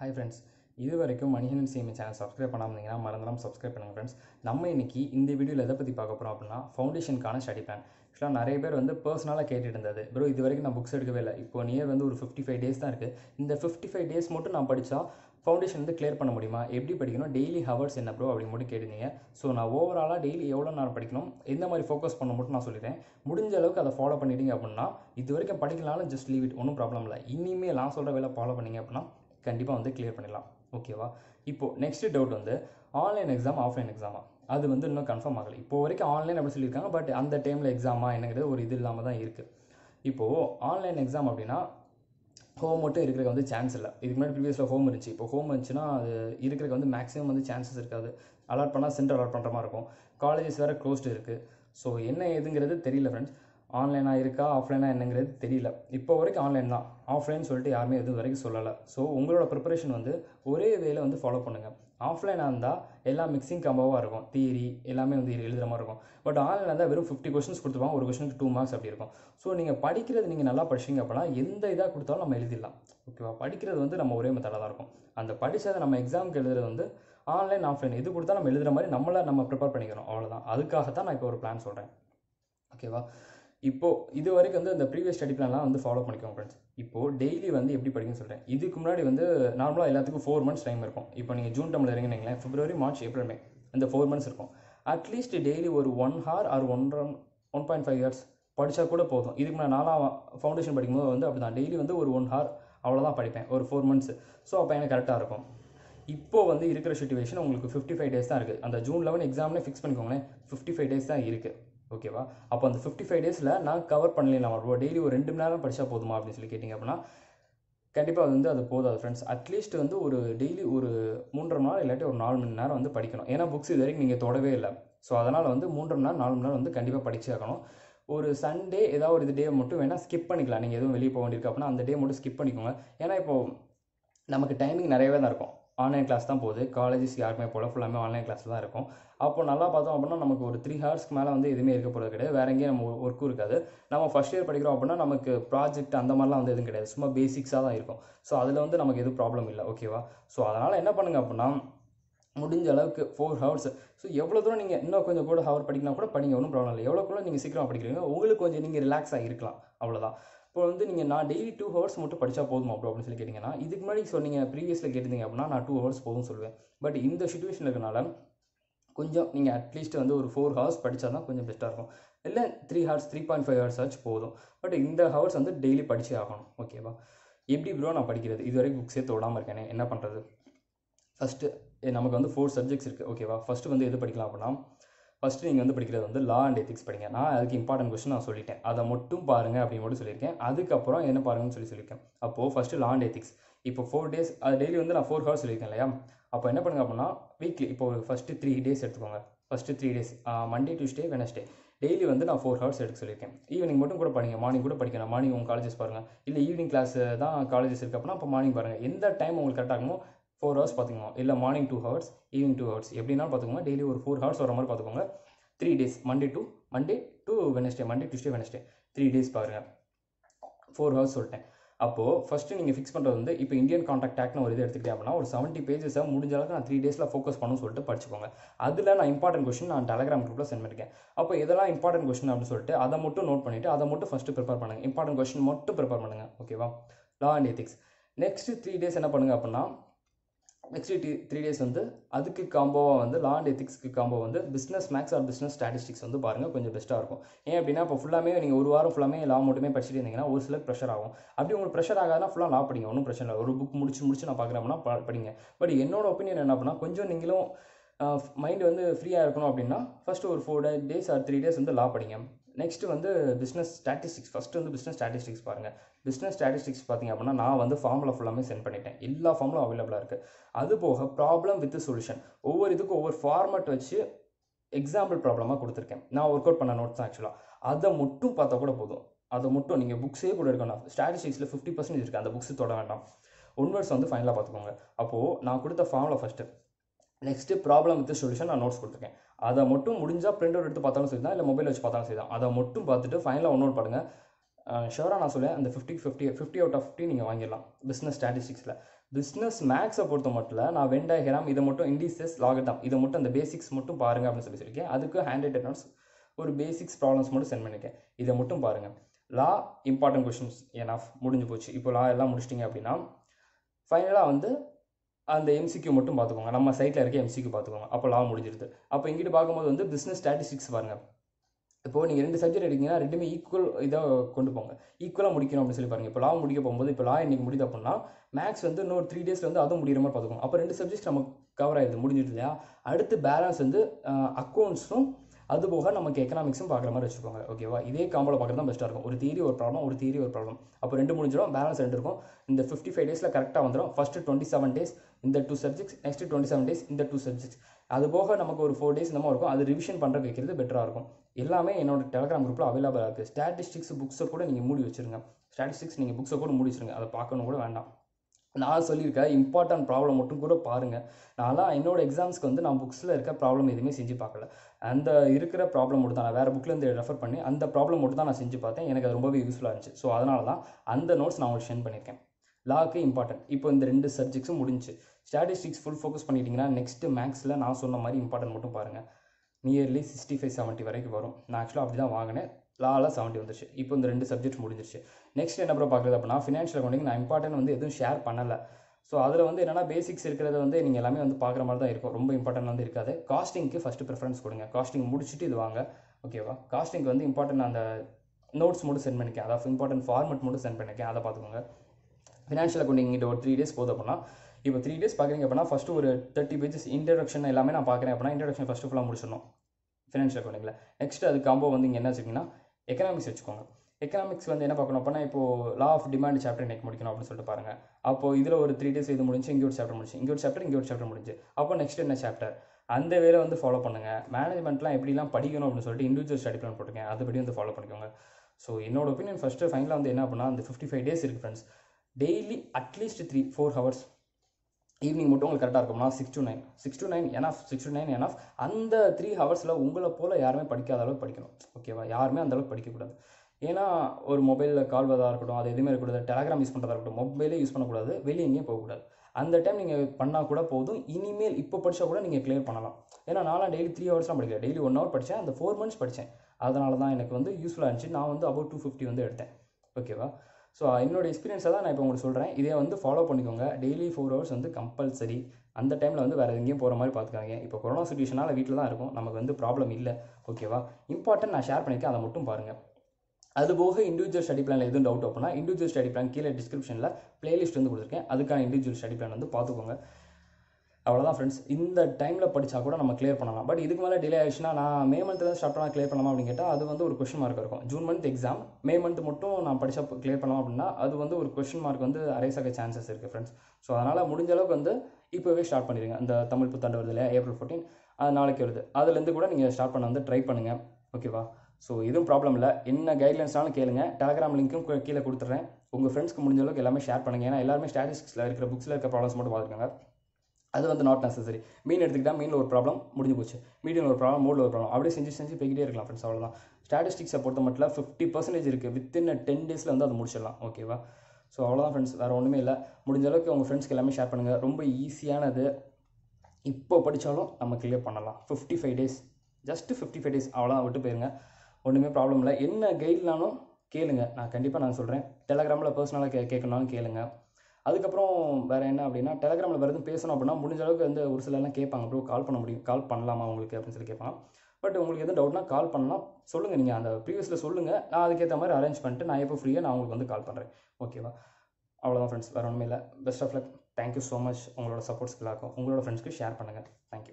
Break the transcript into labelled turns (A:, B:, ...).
A: Hi friends இது வரைக்கும் Manikandan CMA channel subscribe பண்ணாமல் இருந்தீங்கன்னா மறந்துடாம சப்ஸ்கிரைப் பண்ணுங்கள் ஃப்ரெண்ட்ஸ் நம்ம இன்னைக்கு இந்த வீடியோவில் எதை பற்றி பார்க்க போகிறோம் அப்படின்னா ஃபவுண்டேஷனுக்கான ஸ்டடி பிளான் ஆக்சுவலாக நிறைய பேர் வந்து பர்சனலாக கேட்டுட்டு இருந்தது. ப்ரோ இது வரைக்கும் நான் புக்ஸ் எடுக்கவே இல்லை. இப்போ நியர் வந்து ஒரு ஃபிஃப்டி ஃபைவ் டேஸ் தான் இருக்குது இந்த ஃபிஃப்டி ஃபைவ் டேஸ் மட்டும் நான் படித்தா ஃபவுண்டேஷன் வந்து கிளியர் பண்ண முடியுமா? எப்படி படிக்கணும்? டெய்லி ஹவர்ஸ் என்ன ப்ரோ அப்படின்னு மட்டும் கேட்டிருந்தீங்க. ஸோ நான் ஓவராலாக டெய்லி எவ்வளோ நேரம் படிக்கணும்? எந்த மாதிரி ஃபோக்கஸ் பண்ண மட்டும் நான் சொல்லிட்டேன் முடிஞ்ச அளவுக்கு அதை ஃபாலோ பண்ணிட்டீங்க அப்படின்னா இது வரைக்கும் படிக்கலாம்னு ஜஸ்ட் லீவ் இட் ஒன்றும் ப்ராப்ளம் இல்லை. இனிமேல் நான் சொல்கிற வேலை ஃபாலோ பண்ணிங்க அப்படின்னா கண்டிப்பாக வந்து கிளியர் பண்ணிடலாம். ஓகேவா இப்போது நெக்ஸ்ட் டவுட் வந்து ஆன்லைன் எக்ஸாம் ஆஃப்லைன் எக்ஸாமா அது வந்து இன்னும் கன்ஃபார்ம் ஆகலை. இப்போ வரைக்கும் ஆன்லைன் அப்படி சொல்லியிருக்காங்க பட் அந்த டைமில் எக்ஸாமா என்னங்கிறது ஒரு இது இல்லாமல் தான் இருக்குது இப்போது ஆன்லைன் எக்ஸாம் அப்படின்னா ஹோம் மட்டும் இருக்கிறதுக்கு வந்து சான்ஸ் இல்லை. இதுக்கு முன்னாடி ப்ரீவியஸில் ஹோம் இருந்துச்சு. இப்போ ஹோம் இருந்துச்சுன்னா அது இருக்கிறக்கு வந்து மேக்ஸிமம் வந்து சான்சஸ் இருக்காது. அலாட் பண்ணால் சென்டர் அலாட் பண்ணுற மாதிரி இருக்கும். காலேஜஸ் வேறு க்ளோஸ்டு இருக்குது ஸோ என்ன ஏதுங்கிறது தெரியல ஃப்ரெண்ட்ஸ் ஆன்லைனாக இருக்கா ஆஃப்லைனாக என்னங்கிறது தெரியல. இப்போ வரைக்கும் ஆன்லைன் தான். ஆஃப்லைன் சொல்லிட்டு யாருமே எதுவும் வரைக்கும் சொல்லலை. ஸோ உங்களோட ப்ரிப்பரேஷன் வந்து ஒரே வேலை வந்து ஃபாலோ பண்ணுங்கள் ஆஃப்லைனாக இருந்தால் எல்லாம் மிக்சிங் காம்போவாக இருக்கும். தியரி எல்லாமே வந்து எழுதுகிற மாதிரி இருக்கும். பட் ஆன்லைனில் இருந்தால் வெறும் ஃபிஃப்டி கொஸ்டின்ஸ் கொடுத்துருவாங்க ஒரு கொஸ்டினுக்கு டூ மார்க்ஸ் அப்படி இருக்கும். ஸோ நீங்கள் படிக்கிறது நீங்கள் நல்லா படிச்சிங்க அப்படின்னா எந்த இதாக கொடுத்தாலும் நம்ம எழுதிடலாம். ஓகேவா படிக்கிறது வந்து நம்ம ஒரே மெத்தடாக தான் இருக்கும். அந்த படித்ததை நம்ம எக்ஸாமுக்கு எழுதுறது வந்து ஆன்லைன் ஆஃப்லைன் இது கொடுத்தா நம்ம எழுதுகிற மாதிரி நம்மளை நம்ம ப்ரிப்பேர் பண்ணிக்கிறோம். அவ்வளோதான் அதுக்காகத்தான் நான் இப்போ ஒரு பிளான் சொல்கிறேன் ஓகேவா இப்போது இது வரைக்கும் வந்து அந்த ப்ரீவியஸ் ஸ்டடி பிளான்லாம் வந்து ஃபாலோ பண்ணிக்கோங்க ஃப்ரெண்ட்ஸ் இப்போது டெய்லி வந்து எப்படி படிக்கணும்னு சொல்கிறேன் இதுக்கு முன்னாடி வந்து நார்மலாக எல்லாத்துக்கும் ஃபோர் மந்த்ஸ் டைம் இருக்கும். இப்போ நீங்கள் ஜூன் டம்மில் இறங்கினீங்களேன் ஃபிப்ரவரி மார்ச் ஏப்ரல் மே அந்த ஃபோர் மந்த்ஸ் இருக்கும். அட்லீஸ்ட் டெய்லி ஒரு ஒன் ஹார் ஆர் ஒன்றரை ஒன் பாயிண்ட் ஃபைவ் இயர்ஸ் படித்தா கூட போதும். இதுக்கு நான் நாலாம் ஃபவுண்டேஷன் படிக்கும்போது வந்து அப்படி தான் டெய்லி வந்து ஒரு ஒன் ஹார் அவ்வளோதான் படிப்பேன். ஒரு ஃபோர் மந்த்ஸ் ஸோ அப்போ எனக்கு கரெக்டாக இருக்கும். இப்போ வந்து இருக்கிற சுச்சுவேஷன் உங்களுக்கு ஃபிஃப்டி ஃபைவ் டேஸ் தான் இருக்குது அந்த ஜூன் லெவன் எக்ஸாம்னே ஃபிக்ஸ் பண்ணிக்கோங்களேன். ஃபிஃப்டி ஃபைவ் டேஸ் தான் இருக்குது ஓகேவா? அப்போ அந்த ஃபிஃப்டி ஃபைவ் டேஸில் நான் கவர் பண்ணலாம் ப்ரோ டெய்லி ஒரு ரெண்டு மணி நேரம் படித்தா போதுமா அப்படின்னு சொல்லி கேட்டிங்க அப்படின்னா கண்டிப்பாக அது வந்து அது போதாது ஃப்ரெண்ட்ஸ் அட்லீஸ்ட் வந்து ஒரு டெய்லி ஒரு மூன்றரை மணி நேரம் இல்லாட்டி ஒரு நாலு மணி நேரம் வந்து படிக்கணும். ஏன்னா புக்ஸ் இது வரைக்கும் நீங்கள் தொடவே இல்லை. ஸோ அதனால் வந்து மூன்றரை மணி நேரம் நாலு மணி நேரம் வந்து கண்டிப்பாக படிச்சே ஆகணும். ஒரு சண்டே ஏதாவது ஒரு டே மட்டும் வேணால் ஸ்கிப் பண்ணிக்கலாம். நீங்கள் எதுவும் வெளியே போக வேண்டியிருக்கு அப்படின்னா அந்த டே மட்டும் ஸ்கிப் பண்ணிக்கோங்க. ஏன்னா இப்போது நமக்கு டைமிங் நிறையவே தான் இருக்கும். ஆன்லைன் கிளாஸ் தான் போகுது. காலேஜஸ் யாருமே போல் ஃபுல்லாமே ஆன்லைன் கிளாஸில் தான் இருக்கும். அப்போ நல்லா பார்த்தோம் அப்படின்னா நமக்கு ஒரு த்ரீ ஹவர்ஸ்க்கு மேலே வந்து எதுவுமே இருக்க போகிறது கிடையாது. வேற எங்கேயும் நம்ம ஒர்க்கும் இருக்காது. நம்ம ஃபஸ்ட் இயர் படிக்கிறோம் அப்படின்னா நமக்கு ப்ராஜெக்ட் அந்த மாதிரிலாம் வந்து எதுவும் கிடையாது. சும்மா பேசிக்ஸாக தான் இருக்கும். ஸோ அதில் வந்து நமக்கு எதுவும் ப்ராப்ளம் இல்லை. ஓகேவா ஸோ அதனால் என்ன பண்ணுங்க அப்படின்னா முடிஞ்ச அளவுக்கு ஃபோர் ஹவர்ஸ் ஸோ எவ்வளோ தூரம் நீங்கள் இன்னும் கொஞ்சம் கூட ஹவர் படிக்கலாம் கூட படிங்க. ஒன்றும் ப்ராப்ளம் இல்லை. எவ்வளோ கூட நீங்கள் சீக்கிரம் படிக்கிறீங்க. உங்களுக்கு கொஞ்சம் நீங்கள் ரிலாக்ஸாக இருக்கலாம். அவ்வளோதான் இப்போ வந்து நீங்கள் நான் டெய்லி டூ ஹவர்ஸ் மட்டும் படித்தா போதுமா ப்ரோ அப்படின்னு சொல்லி கேட்டிங்கன்னா இதுக்கு முன்னாடி சொன்னீங்க ப்ரீவியஸில் கேட்டிருந்தீங்க அப்படின்னா நான் டூ ஹவர்ஸ் போதும் சொல்லுவேன். பட் இந்த சுச்சுவேஷன் இருக்கனால கொஞ்சம் நீங்கள் அட்லீஸ்ட் வந்து ஒரு ஃபோர் ஹவர்ஸ் படித்தா தான் கொஞ்சம் பெஸ்ட்டாக இருக்கும். இல்லை three hours three point five hours ஆச்சு போதும். பட் இந்த ஹவர்ஸ் வந்து டெய்லி படித்தே ஆகணும். ஓகேவா எப்படி ப்ரோ நான் படிக்கிறது? இது வரைக்கும் புக்ஸே தொடாமல் இருக்கேனே என்ன பண்ணுறது ஃபஸ்ட்டு நமக்கு வந்து ஃபோர் சப்ஜெக்ட்ஸ் இருக்குது ஓகேவா ஃபஸ்ட்டு வந்து எது படிக்கலாம் அப்படின்னா ஃபஸ்ட்டு நீங்கள் வந்து படிக்கிறது வந்து லா அண்ட் எத்திக்ஸ் படிங்க. நான் அதுக்கு இம்பார்ட்டன்ட் கொஸ்டின் நான் சொல்லிட்டேன். அதை மட்டும் பாருங்கள் அப்படின்னு மட்டும் சொல்லியிருக்கேன். அதுக்கப்புறம் என்ன பாருங்கன்னு சொல்லி சொல்லியிருக்கேன். அப்போது ஃபஸ்ட்டு லா அண்ட் எத்திக்ஸ் இப்போ ஃபோர் டேஸ் அது டெய்லி வந்து நான் ஃபோர் ஹவர்ஸ் சொல்லியிருக்கேன் இல்லையா? அப்போ என்ன பண்ணுங்க அப்படின்னா வீக்லி இப்போ ஒரு ஃபஸ்ட்டு த்ரீ டேஸ் எடுத்துக்கோங்க. First three days Monday Tuesday Wednesday daily வந்து நான் ஃபோர் ஹவர்ஸ் எடுக்க சொல்லியிருக்கேன். ஈவினிங் மட்டும் கூட படிங்க. மார்னிங் கூட படிக்கணும் மார்னிங் உங்கள் காலேஜஸ் பாருங்கள் இல்லை ஈவினிங் கிளாஸ் தான் காலேஜஸ் இருக்குது அப்படின்னா அப்போ மார்னிங் பாருங்கள் எந்த டைம் உங்களுக்கு கரெக்டாக இருக்குமோ ஃபோர் ஹவர்ஸ் பார்த்துக்கோங்க இல்லை morning two hours evening two hours எப்படினாலும் பார்த்துக்கோங்க டெய்லி ஒரு ஃபோர் ஹவர்ஸ் வர மாதிரி பார்த்துக்கோங்க three days Monday to Monday to Wednesday Monday Tuesday Wednesday three days பாருங்கள் ஃபோர் ஹவர்ஸ் சொல்லிட்டேன். அப்போது ஃபஸ்ட்டு நீங்கள் ஃபிக்ஸ் பண்ணுறது வந்து இப்போ இந்தியன் கான்டாக்ட் ஆக்ட்னு ஒரு இது எடுத்துக்கிட்டேன் அப்படின்னா ஒரு செவன்ட்டி பேஜஸை முடிஞ்ச அளவுக்கு நான் த்ரீ டேஸில் ஃபோக்கஸ் பண்ணணும்னு சொல்லிட்டு படிச்சுக்கோங்க. அதில் நான் இம்பார்ட்டன்ட் கொஸ்டின் நான் டெலகிராம் குரூப்பில் சென்ட் பண்ணிருக்கேன். அப்போ இதெல்லாம் இம்பார்ட்டன்ட் கொஸ்டின் அப்படின்னு சொல்லிட்டு அதை மட்டும் நோட் பண்ணிவிட்டு அதை மட்டும் ஃபஸ்ட்டு ப்ரிப்பேர் பண்ணுங்கள் இம்பார்ட்டன்ட் கொஸ்டின் மட்டும் ப்ரிப்பேர் பண்ணுங்கள் ஓகேவா law and ethics next three days என்ன பண்ணுங்கள் அப்படின்னா நெக்ஸ்ட் த்ரீ த்ரீ டேஸ் வந்து அதுக்கு காம்போவாக வந்து லா அண்ட் எத்திக்ஸ்க்கு காம்போ வந்து business maths or business statistics வந்து பாருங்கள் கொஞ்சம் பெஸ்ட்டாக இருக்கும். ஏன் அப்படின்னா இப்போ ஃபுல்லாமே நீங்கள் ஒரு வாரம் ஃபுல்லாமே லா மட்டுமே படிச்சுட்டு இருந்தீங்கன்னா ஒரு சில ப்ரெஷர் ஆகும். அப்படி உங்களுக்கு ப்ரெஷர் ஆகாதுன்னா ஃபுல்லாக லா படிங்க ஒன்றும் பிரச்சனை இல்லை. ஒரு புக் முடிச்சு முடிச்சு நான் பார்க்குறேன்னா படிங்க. பட் என்னோட ஒப்பீனியன் என்ன அப்படின்னா கொஞ்சம் நீங்களும் மைண்டு வந்து ஃப்ரீயாக இருக்கணும் அப்படின்னா ஃபஸ்ட்டு ஒரு four days or three days வந்து லா படிங்க. நெக்ஸ்ட் வந்து பிஸ்னஸ் ஸ்டாட்டிஸ்டிக்ஸ் ஃபஸ்ட்டு வந்து பிஸ்னஸ் ஸ்டாட்டிஸ்டிக்ஸ் பாருங்கள் பிஸ்னஸ் ஸ்டாட்டிஸ்டிக்ஸ் பார்த்தீங்க அப்படின்னா நான் வந்து ஃபார்முலா ஃபுல்லாமே சென்ட் பண்ணிட்டேன். எல்லா ஃபார்முலும் அவைலபிளாக இருக்குது அது போக ப்ராப்ளம் வித் சொல்யூஷன் ஒவ்வொரு இதுக்கும் ஒவ்வொரு ஃபார்மட் வச்சு எக்ஸாம்பிள் ப்ராப்ளமாக கொடுத்துருக்கேன். நான் ஒர்க் அவுட் பண்ண நோட்ஸ் தான் ஆக்சுவலாக அதை மட்டும் பார்த்தா கூட போதும். அதை மட்டும் நீங்கள் புக்ஸே கூட இருக்கணும் ஸ்டாட்டிஸ்டிக்ஸில் ஃபிஃப்டி பர்சன்டேஜ் இருக்குது அந்த புக்ஸ் தொட வேண்டாம். ஒன்வர்ஸ் வந்து ஃபைனலாக பார்த்துக்கோங்க. அப்போது நான் கொடுத்த formula first next problem with solution நான் நோட்ஸ் கொடுத்துருக்கேன். அதை மட்டும் முடிஞ்சால் பிரிண்ட் அவுட் எடுத்து பார்த்தாலும் சரி தான் இல்லை மொபைல் வச்சு பார்த்தாலும் சரி தான் அதை மட்டும் பார்த்துட்டு ஃபைனலாக ஒன் பாருங்கள் பண்ணுங்கள் ஷுவராக நான் சொல்லேன் அந்த fifty fifty fifty out of fifty நீங்கள் வாங்கிடலாம் பிஸ்னஸ் ஸ்டாட்டிஸ்டிக்ஸில் பிஸ்னஸ் மேக்ஸை பொறுத்த மட்டும் நான் வெண்டாகிராம் இதை மட்டும் இண்டிசஸ் லாகட்டம் இதை மட்டும் அந்த பேசிக்ஸ் மட்டும் பாருங்கள் அப்படின்னு சொல்லி சொல்லியிருக்கேன். அதுக்கு ஹேண்ட் ரைட்டட் நோட்ஸ் ஒரு பேசிக்ஸ் ப்ராப்ளம்ஸ் மட்டும் சென்ட் பண்ணியிருக்கேன். இதை மட்டும் பாருங்கள் லா இம்பார்ட்டன்ட் கொஷின்ஸ் எனாஃப் முடிஞ்சு போச்சு. இப்போ லா எல்லாம் முடிச்சிட்டிங்க அப்படின்னா ஃபைனலாக வந்து அந்த எம்சிக்யூ மட்டும் பார்த்துக்கோங்க நம்ம சைட்டில் இருக்க எம்சிக்யூ பார்த்துக்கோங்க அப்போ லா முடிஞ்சிருது. அப்போ இங்கிட்டு பார்க்கும்போது வந்து பிஸ்னஸ் ஸ்டாட்டிஸ்டிக்ஸ் பாருங்கள் இப்போது நீங்கள் ரெண்டு சப்ஜெக்ட் எடுத்தீங்கன்னா ரெண்டுமே ஈக்குவல் இதாக கொண்டு போங்க. ஈக்குவலாக முடிக்கணும் அப்படின்னு சொல்லி பாருங்கள் இப்போ லா முடிக்க போகும்போது இப்போ லா இன்றைக்கி முடியுது அப்படின்னா மேக்ஸ் வந்து இன்னொரு த்ரீ டேஸில் வந்து அதுவும் முடிகிற மாதிரி பார்த்துக்கோங்க அப்போ ரெண்டு சப்ஜெக்ட் நமக்கு கவர் ஆகிடுது முடிஞ்சிடுது இல்லையா? அடுத்து பேலன்ஸ் வந்து அக்கௌண்ட்ஸும் அது போக நமக்கு எக்கனாமிக்ஸும் பார்க்குற மாதிரி வச்சுக்கோங்க. ஓகேவா இதே காம்போல பார்க்குறது தான் பெஸ்ட்டாக இருக்கும். ஒரு தீரி ஒரு ப்ராப்ளம் ஒரு தீரி ஒரு ப்ராப்ளம் அப்போ ரெண்டு முடிஞ்சிடும். பேலன்ஸ் ரெண்டு இருக்கும். இந்த ஃபிஃப்டி ஃபைவ் டேஸில் கரெக்டாக வந்துடும் ஃபஸ்ட்டு டுவெண்ட்டி செவன் டேஸ் இந்த two subjects next twenty seven days இந்த டூ சப்ஜெக்ட்ஸ் அது போக நமக்கு ஒரு ஃபோர் டேஸ் நம்ம இருக்கும். அது ரிவிஷன் பண்ணுற வைக்கிறது பெட்டராக இருக்கும். எல்லாமே என்னோட டெலகிராம் குரூப்பில் அவைலபிளாக இருக்குது ஸ்டாட்டிஸ்டிக்ஸ் புக்ஸை கூட நீங்கள் மூடி வச்சிருங்க. ஸ்டாட்டிஸ்டிக்ஸ் நீங்கள் புக்ஸை கூட மூடி வச்சுருங்க. அதை பார்க்கணும் கூட வேண்டாம். நான் சொல்லியிருக்கேன் இம்பார்ட்டன்ட் ப்ராப்ளம் மட்டும் கூட பாருங்கள் நான்லாம் என்னோடய எக்ஸாம்ஸ்க்கு வந்து நான் புக்ஸில் இருக்க ப்ராப்ளம் எதுவுமே செஞ்சு பார்க்கல. அந்த இருக்கிற ப்ராப்ளம் மட்டும் தான். நான் வேறு புக்லேருந்து ரெஃபர் பண்ணி அந்த ப்ராப்ளம் மட்டும் தான் நான் செஞ்சு பார்த்தேன். எனக்கு அது ரொம்பவே யூஸ்ஃபுல்லாக இருந்துச்சு. ஸோ அதனால தான் அந்த நோட்ஸ் நான் உங்களுக்கு சென்ட் பண்ணியிருக்கேன். லாக்கு இம்பார்ட்டன்ட் இப்போ இந்த ரெண்டு சப்ஜெக்ட்ஸும் முடிஞ்சு. ஸ்டாட்டிஸ்டிக்ஸ் ஃபுல் ஃபோக்கஸ் பண்ணிட்டீங்கன்னா நெக்ஸ்ட்டு மேக்ஸில் நான் சொன்ன மாதிரி இம்பார்ட்டன்ட் மட்டும் பாருங்கள் நியர்லி சிக்ஸ்டி ஃபைவ் செவன்ட்டி வரைக்கும் வரும். நான் ஆக்சுவலாக அப்படி தான் வாங்கினேன். லாவில் செவன்ட்டி வந்துருச்சு. இப்போ இந்த ரெண்டு சப்ஜெக்ட் முடிஞ்சிருச்சு. நெக்ஸ்ட் என்ன ப்ரோ பார்க்குறது அப்படின்னா ஃபினான்ஷியல் அக்கௌண்டிங் நான் இம்பார்ட்டன்ட் வந்து எதுவும் ஷேர் பண்ணலை. ஸோ அதில் வந்து என்னென்னா பேசிக்ஸ் இருக்கிறத வந்து நீங்கள் எல்லாமே வந்து பார்க்குற மாதிரி தான் இருக்கும். ரொம்ப இம்பார்ட்டன்ட் வந்து இருக்காது. காஸ்டிங்க்கு ஃபஸ்ட்டு ப்ரிஃபரன்ஸ் கொடுங்க. காஸ்டிங் முடிச்சுட்டு இது வாங்க. ஓகேவா காஸ்டிங்க்கு வந்து இம்பார்ட்டன்ட் அந்த நோட்ஸ் மட்டும் சென்ட் பண்ணிக்கேன் அதாவது இம்பார்ட்டன்ட் ஃபார்மெட் மட்டும் சென்ட் பண்ணிக்கேன் அதை பார்த்துக்கோங்க. ஃபினான்ஷியல் அக்கௌண்டிங் கிட்ட ஒரு த்ரீ டேஸ் போதும் அப்படின்னா இப்போ த்ரீ டேஸ் பார்க்குறீங்க அப்படின்னா ஃபஸ்ட்டு ஒரு தேர்ட்டி பேஜஸ் இன்ட்ரடக்ஷன் எல்லாமே நான் பார்க்குறேன் அப்படின்னா இன்ட்ரடக்ஷன் ஃபஸ்ட்டு ஃபுல்லாக முடிச்சிடணும். ஃபினான்ஷியல் அக்கௌண்டிங்கில் நெக்ஸ்ட் அது காம்போ வந்து இங்கே என்ன வச்சுக்கிங்கன்னா எக்கனாமிக்ஸ் வச்சுக்கோங்க. எக்கனாமிக்ஸ் வந்து என்ன பார்க்கணும் அப்படின்னா இப்போ லா ஆஃப் டிமாண்ட் சாப்டர் இன்னைக்கு முடிக்கணும் அப்படின்னு சொல்லிட்டு பாருங்க. அப்போ இதில் ஒரு த்ரீ டேஸ் இது முடிஞ்சு இங்கே ஒரு சாப்டர் முடிச்சு இங்கே ஒரு சாப்டர் இங்கே ஒரு சாப்டர் முடிஞ்சு. அப்போ நெக்ஸ்ட் என்ன சாப்டர் அந்த வேலை வந்து ஃபாலோ பண்ணுங்கள் மேனேஜ்மெண்ட்லாம் எப்படிலாம் படிக்கணும் அப்படின்னு சொல்லிட்டு இண்டிவிஜுவல் ஸ்டடி பிளான் போட்டிருக்கேன். அதுபடி வந்து ஃபாலோ பண்ணிக்கோங்க. ஸோ என்னோட ஒப்பீனியன் ஃபஸ்ட்டு ஃபைனலாக வந்து என்ன அப்படின்னா அந்த ஃபிஃப்டி ஃபைவ் டேஸ் இருக்குது friends daily at least three four hours evening மட்டும் உங்களுக்கு கரெக்டாக இருக்கும்னா six to nine six to nine enough six to nine enough அந்த த்ரீ ஹவர்ஸில் உங்களை போல் யாருமே படிக்காத அளவுக்கு படிக்கணும். ஓகேவா யாருமே அந்த அளவுக்கு படிக்கக்கூடாது. ஏன்னா ஒரு மொபைலில் கால் வரதாக இருக்கட்டும் அது எதுவுமே இருக்கக்கூடாது. டெலகிராம் யூஸ் பண்ணுறதா இருக்கட்டும் மொபைலே யூஸ் பண்ணக்கூடாது. வெளியே எங்கேயும் போகக்கூடாது. அந்த டைம் நீங்கள் பண்ணால் கூட போதும். இனிமேல் இப்போ படித்தா கூட நீங்கள் கிளியர் பண்ணலாம். ஏன்னா நான்லாம் டெய்லி த்ரீ ஹவர்ஸ்லாம் படிக்கல டெய்லி ஒன் ஹவர் படித்தேன் அந்த ஃபோர் மந்த்ஸ் படித்தேன் அதனால தான் எனக்கு வந்து யூஸ்ஃபுல்லாக இருந்துச்சு. நான் வந்து அபவுட் டூ ஃபிஃப்டி வந்து எடுத்தேன். ஓகேவா ஸோ uh, என்னோட எக்ஸ்பீரியன்ஸை தான் நான் இப்போ உங்களுக்கு சொல்கிறேன் இதே வந்து ஃபாலோ பண்ணிக்கோங்க. டெய்லி ஃபோர் ஹவர்ஸ் வந்து கம்பல்சரி அந்த டைமில் வந்து வேறு எங்கேயும் போகிற மாதிரி பார்த்துக்காங்க இப்போ கொரோனா சுச்சுவேஷனால் வீட்டில் தான் இருக்கும். நமக்கு வந்து ப்ராப்ளம் இல்லை. ஓகேவா இம்பார்ட்டன்ட் நான் ஷேர் பண்ணியிருக்கேன். அதை மட்டும் பாருங்கள் அது போக இண்டிவிஜுவல் ஸ்டடி பிளானில் எதுவும் டவுட் அப்படின்னா இண்டிவிஜுவல் ஸ்டடி பிளான் கீழே டிஸ்கிரிப்ஷனில் பிளேலிஸ்ட் வந்து கொடுத்துருக்கேன். அதுக்கான இண்டிவிஜுவல் ஸ்டடி பிளான் வந்து பார்த்துக்கோங்க. அவ்வளோதான் ஃப்ரெண்ட்ஸ் இந்த டைமில் படித்தா கூட நம்ம கிளியர் பண்ணலாம். பட் இதுக்கு மேலே டிலே ஆயிடுச்சுன்னா நான் மே மந்த்தில் தான் ஸ்டார்ட் பண்ணால் கிளியர் பண்ணலாமா அப்படின்னு கேட்டால் அது வந்து ஒரு கொஷின் மார்க் இருக்கும். June month exam May month மட்டும் நான் படித்தா கிளியர் பண்ணலாம் அப்படின்னா அது வந்து ஒரு கொஷின் மார்க் வந்து அரைஸ் ஆக சான்சஸ் இருக்குது ஃப்ரெண்ட்ஸ் ஸோ அதனால் முடிஞ்ச அளவுக்கு வந்து இப்போவே ஸ்டார்ட் பண்ணிடுங்க அந்த தமிழ் புத்தாண்டு வருது இல்லையா ஏப்ரல் ஃபோர்டீன் அது நாளைக்கு வருது. அதுலேருந்து கூட நீங்கள் ஸ்டார்ட் பண்ண வந்து ட்ரை பண்ணுங்கள் ஓகேவா ஸோ எதுவும் ப்ராப்ளம் இல்லை. என்ன கைட்லைன்ஸ்னாலும் கேளுங்க. டெலகிராம் லிங்க்கும் கீழே கொடுத்துட்றேன் உங்கள் ஃப்ரெண்ட்ஸ்க்கு முடிஞ்ச அளவுக்கு எல்லாமே ஷேர் பண்ணுங்கள் ஏன்னா எல்லாருமே ஸ்டாட்டிஸ்டிக்ஸில் இருக்கிற புக்ஸில் இருக்க ப்ராப்ளம்ஸ் மட்டும் பார்த்துருக்காங்க. அது வந்து நாட் நெசசரி மீன் எடுத்துக்கிட்டால் மீனில் ஒரு ப்ராப்ளம் முடிஞ்சு போச்சு. மீடியம் ஒரு ப்ராப்ளம் மோடில் ஒரு ப்ராப்ளம் அப்படியே செஞ்சு செஞ்சு போய்கிட்டே இருக்கலாம் ஃப்ரெண்ட்ஸ் அவ்வளோதான் ஸ்டாட்டிஸ்டிக்ஸை பொறுத்த மட்டும் ஃபிஃப்டி பர்சன்டேஜ் இருக்குது வித்தின் டென் டேஸில் வந்து அதை முடிச்சிடலாம். ஓகேவா ஸோ அவ்வளோதான் ஃப்ரெண்ட்ஸ் வேறு ஒன்றுமே இல்லை. முடிஞ்ச அளவுக்கு உங்கள் ஃப்ரெண்ட்ஸ்க்கு எல்லாமே ஷேர் பண்ணுங்கள் ரொம்ப ஈஸியானது இப்போ படித்தாலும் நம்ம கிளியர் பண்ணலாம். Fifty five days just fifty five days அவ்வளோதான் விட்டு போயிருங்க. ஒன்றுமே ப்ராப்ளம் இல்லை. என்ன கைட்லானும் கேளுங்க. நான் கண்டிப்பாக நான் சொல்கிறேன் டெலகிராமில் பர்சனலாக கே கேட்கணும்னாலும் கேளுங்கள் அதுக்கப்புறம் வேறு என்ன அப்படின்னா டெலகிராமில் வேறு எதுவும் பேசணும் அப்படின்னா முடிஞ்ச அளவுக்கு வந்து ஒரு சிலர்லாம் கேட்பாங்க ப்ரோ கால் பண்ண முடியும் கால் பண்ணலாமா உங்களுக்கு? அப்படின்னு சொல்லி கேட்பாங்க. பட் உங்களுக்கு எதுவும் டவுட்னா கால் பண்ணலாம். சொல்லுங்கள் நீங்கள் அந்த ப்ரீவியஸில் சொல்லுங்கள் நான் அதுக்கேற்ற மாதிரி அரேஞ்ச் பண்ணிட்டு நான் எப்போ ஃப்ரீயாக நான் உங்களுக்கு வந்து கால் பண்ணுறேன் ஓகேவா அவ்வளோதான் ஃப்ரெண்ட்ஸ் வேறு ஒன்றுமே இல்லை. Best of luck thank you so much உங்களோட சப்போர்ட்ஸ்க்கு எல்லாருக்கும். உங்களோட ஃப்ரெண்ட்ஸ்க்கு ஷேர் பண்ணுங்கள் தேங்க்யூ